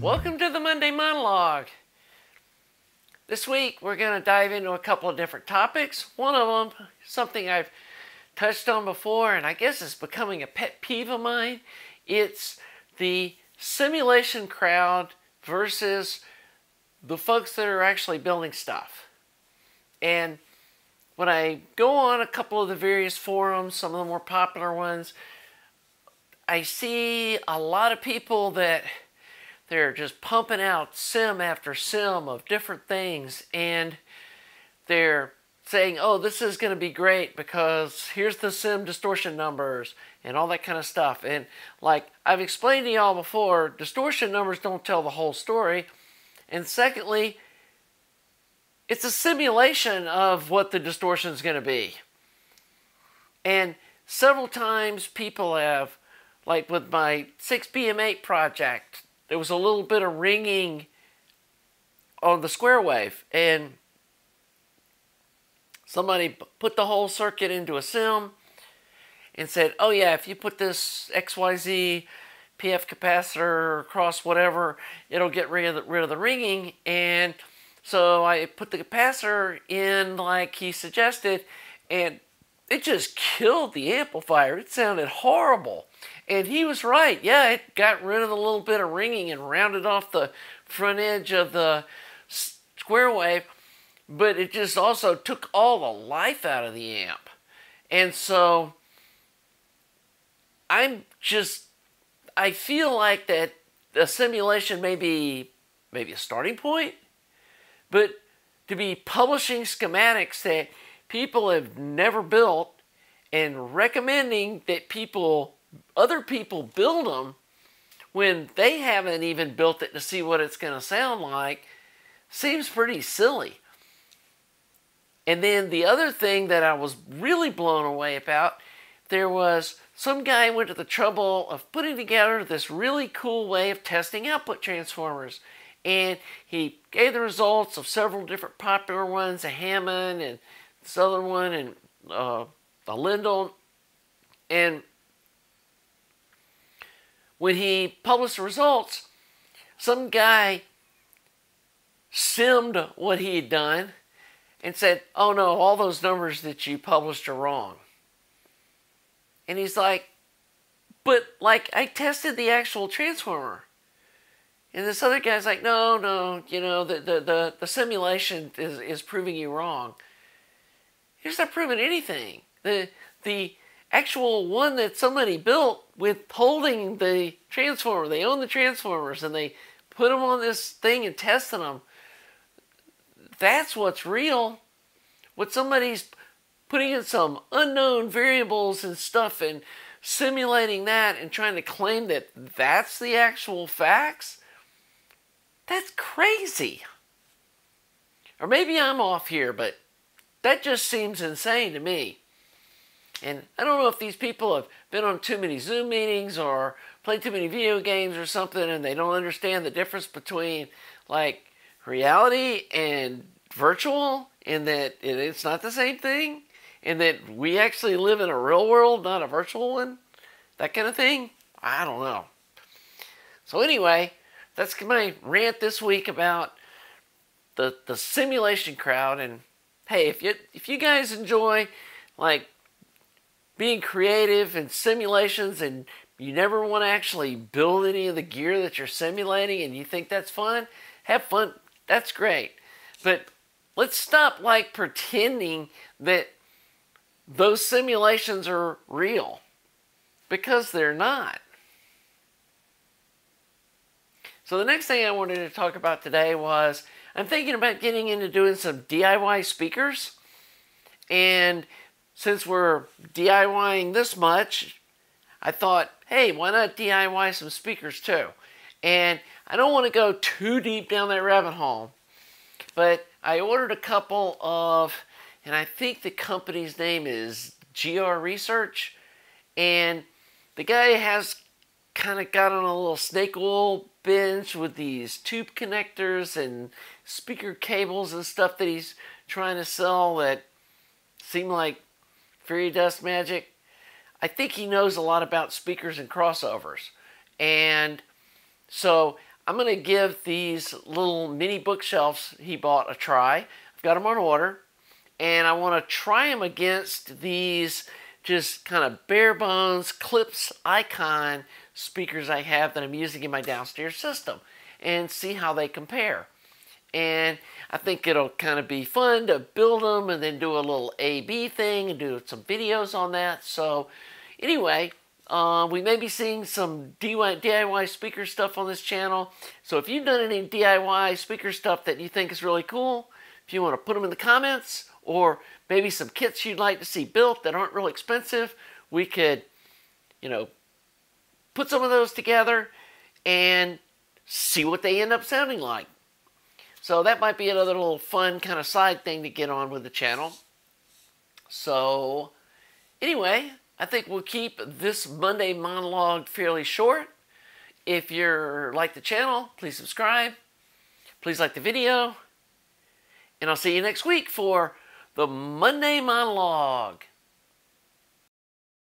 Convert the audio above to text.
Welcome to the Monday Monologue. This week we're going to dive into a couple of different topics. One of them, something I've touched on before, and I guess it's becoming a pet peeve of mine. It's the simulation crowd versus the folks that are actually building stuff. And when I go on a couple of the various forums, some of the more popular ones, I see a lot of people that they're just pumping out sim after sim of different things and they're saying, oh, this is going to be great because here's the sim distortion numbers and all that kind of stuff. And like I've explained to y'all before, distortion numbers don't tell the whole story. And secondly, it's a simulation of what the distortion is going to be. And several times people have, like with my 6BM8 project, there was a little bit of ringing on the square wave. And somebody put the whole circuit into a sim and said, oh yeah, if you put this XYZ PF capacitor across whatever, it'll get rid of the, rid of the ringing. And so I put the capacitor in like he suggested, and it just killed the amplifier. It sounded horrible. And he was right. Yeah, it got rid of a little bit of ringing and rounded off the front edge of the square wave, but it just also took all the life out of the amp. And so I'm just, I feel like that the simulation may be maybe a starting point but to be publishing schematics that people have never built and recommending that people, other people build them when they haven't even built it to see what it's going to sound like seems pretty silly. And then the other thing that I was really blown away about, there was some guy went to the trouble of putting together this really cool way of testing output transformers and he gave the results of several different popular ones, a Hammond and this other one, and uh, the Lundahl. And when he published the results, some guy simmed what he had done and said, Oh no, all those numbers that you published are wrong. And he's like, But like, I tested the actual transformer. And this other guy's like, no, no, you know, the, the, the, the simulation is, is proving you wrong. It's not proving anything. The, the actual one that somebody built with holding the transformer, they own the transformers and they put them on this thing and tested them. That's what's real. What somebody's putting in some unknown variables and stuff and simulating that and trying to claim that that's the actual facts that's crazy. Or maybe I'm off here, but that just seems insane to me. And I don't know if these people have been on too many Zoom meetings or played too many video games or something and they don't understand the difference between like reality and virtual and that it's not the same thing and that we actually live in a real world, not a virtual one. That kind of thing. I don't know. So anyway, that's my rant this week about the the simulation crowd. And hey, if you if you guys enjoy like being creative and simulations and you never want to actually build any of the gear that you're simulating and you think that's fun, have fun. That's great. But let's stop like pretending that those simulations are real because they're not. So the next thing I wanted to talk about today was I'm thinking about getting into doing some DIY speakers. And since we're DIYing this much, I thought, hey, why not DIY some speakers too? And I don't want to go too deep down that rabbit hole, but I ordered a couple of, and I think the company's name is GR Research, and the guy has kind of got on a little snake oil bench with these tube connectors and speaker cables and stuff that he's trying to sell that seem like fairy dust magic. I think he knows a lot about speakers and crossovers. And so I'm going to give these little mini bookshelves he bought a try. I've got them on order, and I want to try them against these just kind of bare bones Klipsch Icon speakers I have that I'm using in my downstairs system and see how they compare. And I think it'll kind of be fun to build them and then do a little A-B thing and do some videos on that. So anyway, uh, we may be seeing some DIY speaker stuff on this channel. So if you've done any DIY speaker stuff that you think is really cool, if you want to put them in the comments or maybe some kits you'd like to see built that aren't real expensive, we could, you know, put some of those together and see what they end up sounding like. So that might be another little fun kind of side thing to get on with the channel. So anyway, I think we'll keep this Monday monologue fairly short. If you're like the channel, please subscribe. Please like the video. And I'll see you next week for the Monday monologue.